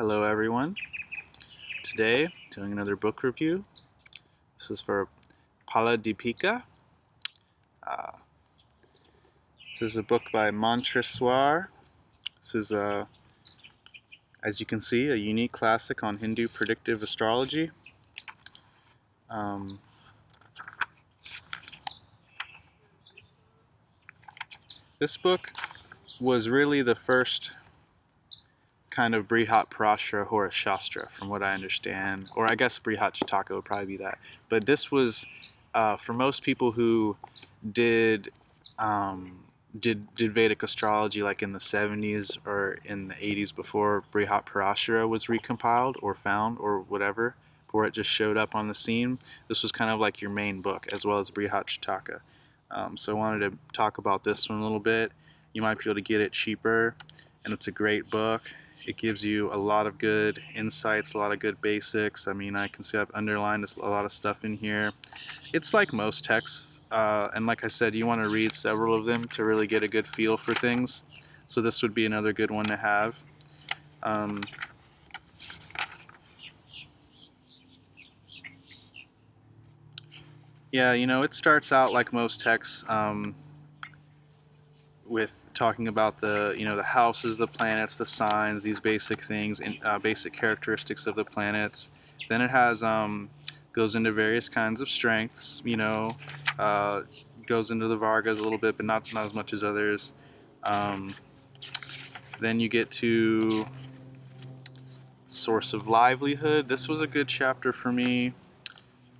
Hello everyone. Today, doing another book review. This is for Phala Deepika. Uh, this is a book by Mantreswara. This is, a, as you can see, a unique classic on Hindu predictive astrology. Um, this book was really the first kind of Brihat Parashara Hora Shastra, from what I understand. Or I guess Brihat Jataka would probably be that. But this was, uh, for most people who did um, did did Vedic astrology like in the 70s or in the 80s before Brihat Parashara was recompiled or found or whatever, before it just showed up on the scene. This was kind of like your main book as well as Brihat Jataka. Um, so I wanted to talk about this one a little bit. You might be able to get it cheaper, and it's a great book. It gives you a lot of good insights, a lot of good basics. I mean, I can see I've underlined a lot of stuff in here. It's like most texts, uh, and like I said, you want to read several of them to really get a good feel for things. So this would be another good one to have. Um, yeah, you know, it starts out like most texts. Um, with talking about the you know the houses, the planets, the signs, these basic things, and uh, basic characteristics of the planets. Then it has um, goes into various kinds of strengths. You know, uh, goes into the Vargas a little bit, but not not as much as others. Um, then you get to source of livelihood. This was a good chapter for me.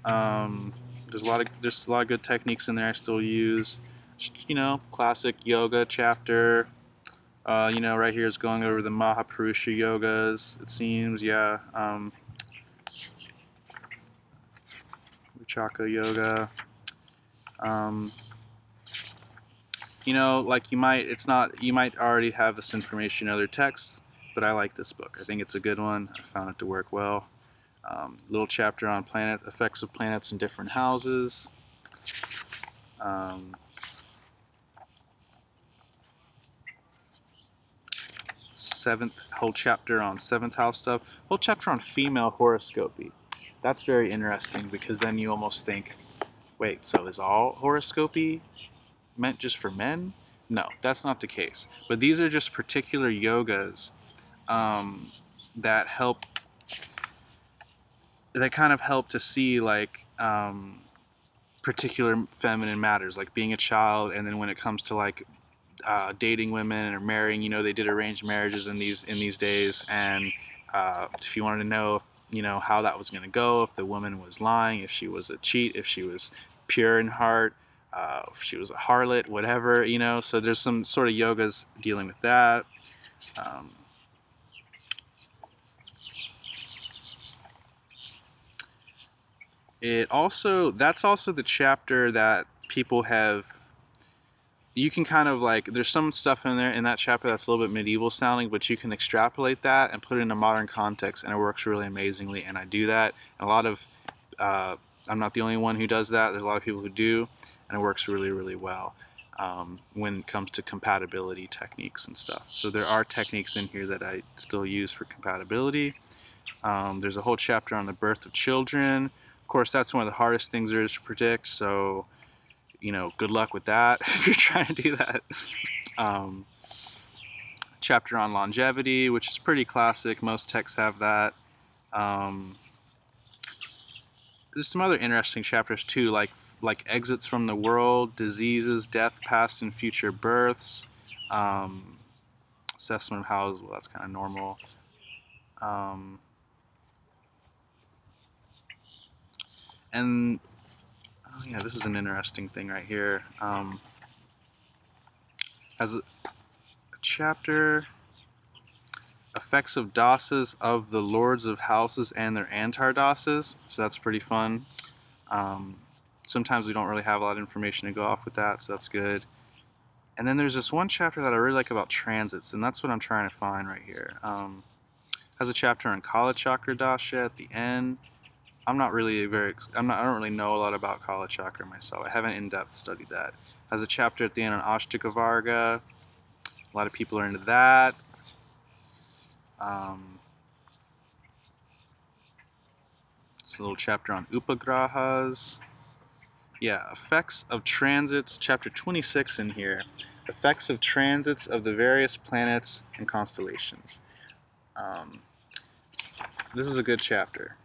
Um, there's a lot of there's a lot of good techniques in there I still use you know, classic yoga chapter. Uh, you know, right here is going over the Mahapurusha yogas, it seems, yeah. Um, yoga. Um, you know, like you might, it's not, you might already have this information in other texts, but I like this book. I think it's a good one. I found it to work well. Um, little chapter on planet effects of planets in different houses. Um, seventh whole chapter on seventh house stuff, whole chapter on female horoscopy. That's very interesting because then you almost think, wait, so is all horoscopy meant just for men? No, that's not the case. But these are just particular yogas um, that help, that kind of help to see like um, particular feminine matters, like being a child, and then when it comes to like uh, dating women or marrying. You know, they did arranged marriages in these in these days, and uh, if you wanted to know, if, you know, how that was going to go, if the woman was lying, if she was a cheat, if she was pure in heart, uh, if she was a harlot, whatever, you know. So there's some sort of yogas dealing with that. Um, it also that's also the chapter that people have you can kind of like there's some stuff in there in that chapter that's a little bit medieval sounding but you can extrapolate that and put it in a modern context and it works really amazingly and I do that. And a lot of uh, I'm not the only one who does that. There's a lot of people who do and it works really really well um, when it comes to compatibility techniques and stuff. So there are techniques in here that I still use for compatibility. Um, there's a whole chapter on the birth of children. Of course that's one of the hardest things there is to predict so you know, good luck with that if you're trying to do that. Um, chapter on longevity, which is pretty classic. Most texts have that. Um, there's some other interesting chapters too, like like exits from the world, diseases, death, past and future births, um, assessment of houses. well that's kind of normal. Um, and Oh yeah, this is an interesting thing right here. Um, has a, a chapter effects of dasas of the lords of houses and their antardasas. So that's pretty fun. Um, sometimes we don't really have a lot of information to go off with that, so that's good. And then there's this one chapter that I really like about transits, and that's what I'm trying to find right here. Um, has a chapter on Kala Chakra Dasha at the end. I'm not really very, I'm not, I don't really know a lot about Kala Chakra myself. I haven't in-depth studied that. Has a chapter at the end on Ashtaka Varga. A lot of people are into that. Um, It's a little chapter on upagrahas. Yeah, effects of transits, chapter 26 in here. Effects of transits of the various planets and constellations. Um, this is a good chapter.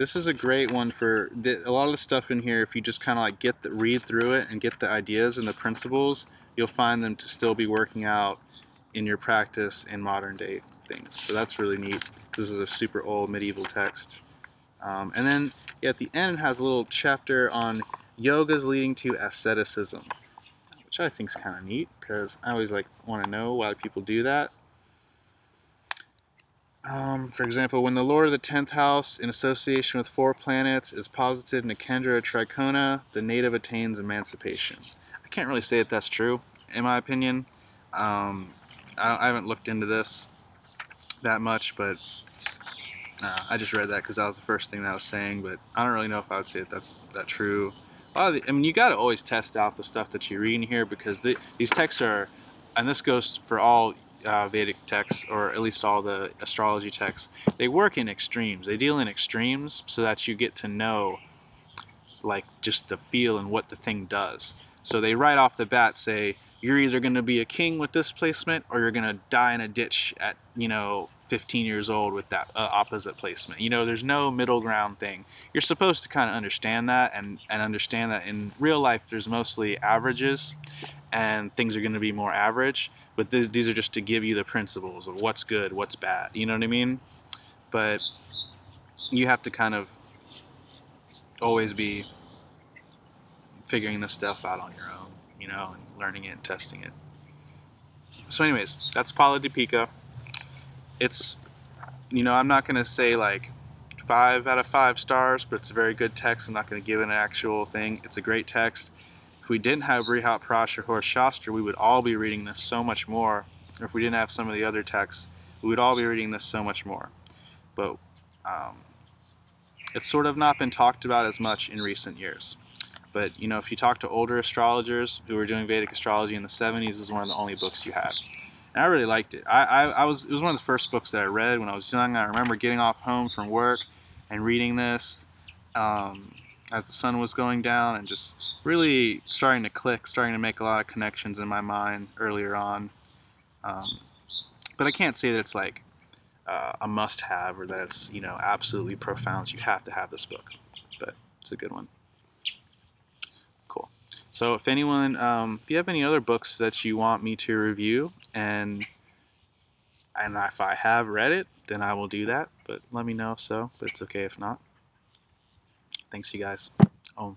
This is a great one for a lot of the stuff in here. If you just kind of like get the read through it and get the ideas and the principles, you'll find them to still be working out in your practice in modern day things. So that's really neat. This is a super old medieval text. Um, and then yeah, at the end it has a little chapter on yogas leading to asceticism, which I think is kind of neat because I always like want to know why people do that. Um, for example, when the Lord of the 10th house, in association with four planets, is positive in a Kendra or Trikona, the native attains emancipation. I can't really say that that's true, in my opinion. Um, I, I, haven't looked into this that much, but uh, I just read that because that was the first thing that I was saying, but I don't really know if I would say that that's that true. The, I mean, you got to always test out the stuff that you read in here because the, these texts are, and this goes for all uh, Vedic texts, or at least all the astrology texts, they work in extremes. They deal in extremes so that you get to know, like, just the feel and what the thing does. So they right off the bat say, you're either going to be a king with this placement, or you're going to die in a ditch at, you know, 15 years old with that uh, opposite placement. You know, there's no middle ground thing. You're supposed to kind of understand that and, and understand that in real life there's mostly averages and things are going to be more average. But this, these are just to give you the principles of what's good, what's bad. You know what I mean? But you have to kind of always be figuring this stuff out on your own, you know, and learning it and testing it. So anyways, that's Phala Deepika. It's, you know, I'm not going to say like five out of five stars, but it's a very good text. I'm not going to give it an actual thing. It's a great text If we didn't have Brihat Parashara Hora Shastra, we would all be reading this so much more. Or if we didn't have some of the other texts, we would all be reading this so much more. But um, it's sort of not been talked about as much in recent years. But you know, if you talk to older astrologers who were doing Vedic astrology in the 70s, this is one of the only books you had. And I really liked it. I, I, I was it was one of the first books that I read when I was young. I remember getting off home from work and reading this. Um, as the sun was going down and just really starting to click, starting to make a lot of connections in my mind earlier on. Um, but I can't say that it's like uh, a must-have or that it's you know absolutely profound. You have to have this book, but it's a good one. So if anyone, um, if you have any other books that you want me to review, and and if I have read it, then I will do that. But let me know if so. But it's okay if not. Thanks, you guys. Oh.